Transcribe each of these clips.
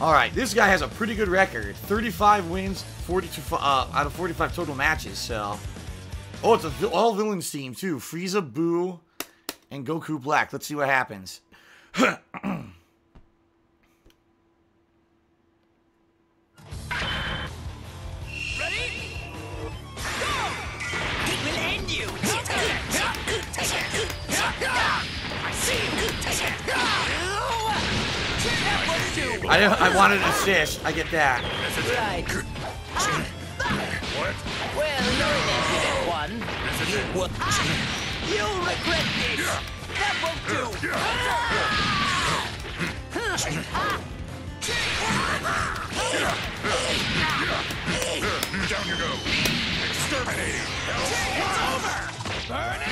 Alright, this guy has a pretty good record. 35 wins, 42 uh, out of 45 total matches, so... Oh, it's a all villains team, too. Frieza, Buu, and Goku Black. Let's see what happens. I, I wanted an assist. I get that. Well, you're an one. You, regret this. That won't do. Down you go. Exterminating. It's over. Him. Fine.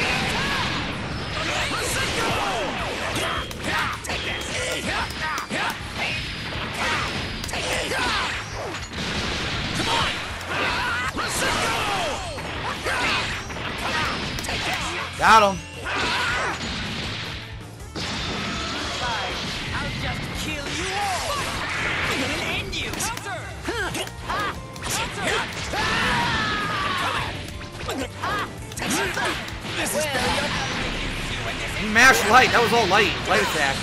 I'll just is bad. He mashed light. That was all light. Light attack.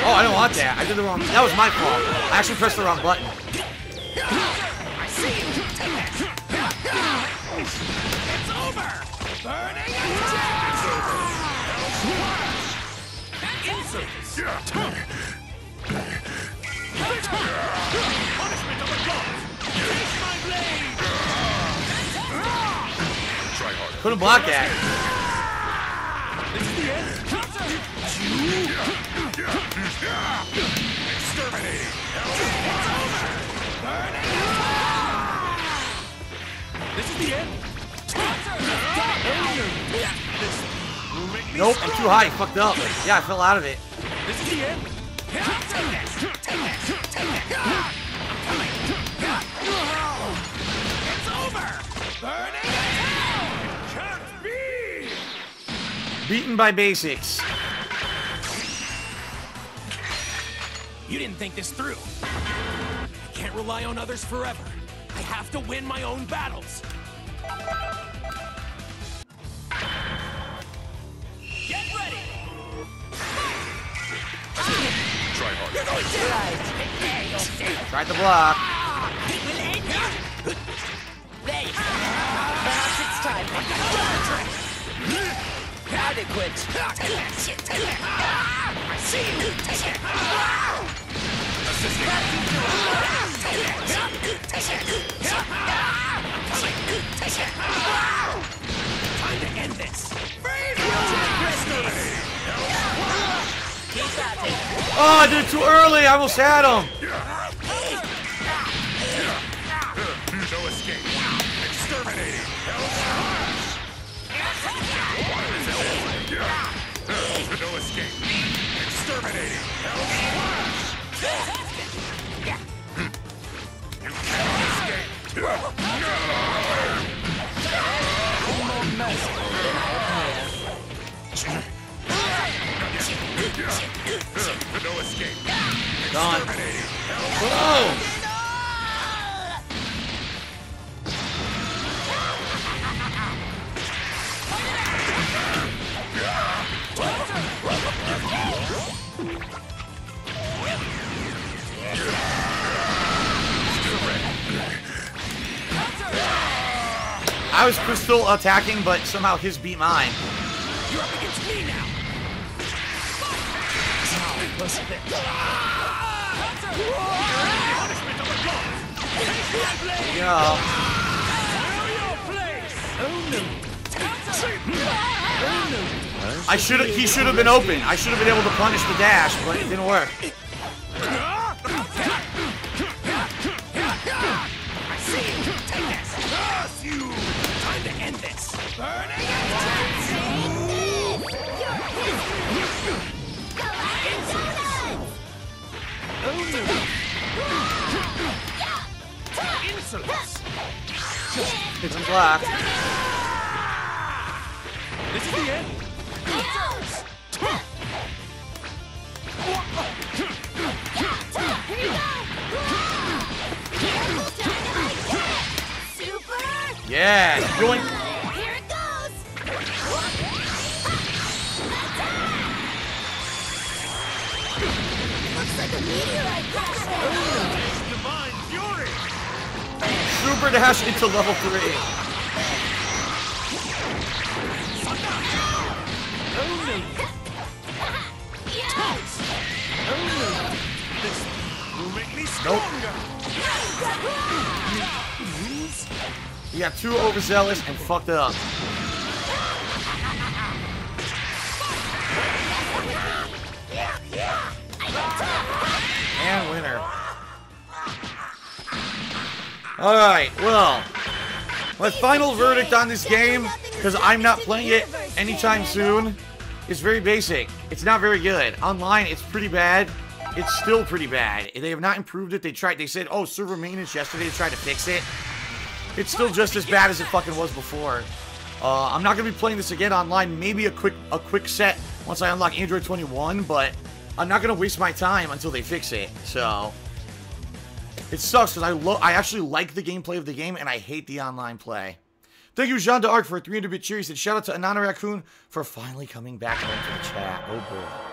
Oh, I don't want that. I did the wrong. That was my fault. I actually pressed the wrong button. It's over. Burning Try harder. Couldn't block. Exterminating. This is the end. Nope, I'm too high. Fucked up. Yeah, I fell out of it. This is the end. Beaten by basics. You didn't think this through. I can't rely on others forever. I have to win my own battles. Get ready! Try harder. Tried to block. There you go. Perhaps it's time. Adequate. Time to end this. Oh, I did it too early. I almost had him. No escape. Exterminating. You cannot escape. No escape. Gone. Exterminating. I was still attacking, but somehow his beat mine. You're up against me now. Yeah. I should have. He should have been open. I should have been able to punish the dash, but it didn't work. Time to end this. Burning attack! Insolence! Just hit some black. This is the end. Yeah, going Looks like a meteorite crash! Divine fury! Super dash into level three. Yes! This will make me Nope. stronger! You got too overzealous and fucked it up. And winner. Alright, well. My final verdict on this game, because I'm not playing it anytime soon, is very basic. It's not very good. Online, it's pretty bad. It's still pretty bad. They have not improved it. They tried, they said, oh, server maintenance yesterday to try to fix it. It's still just as bad as it fucking was before. Uh, I'm not gonna be playing this again online. Maybe a quick a quick set once I unlock Android 21, but I'm not gonna waste my time until they fix it. So it sucks because I I actually like the gameplay of the game and I hate the online play. Thank you, Jean d'Arc, for a 300 bit cheers, and shout out to Anana Raccoon for finally coming back home to the chat. Oh boy.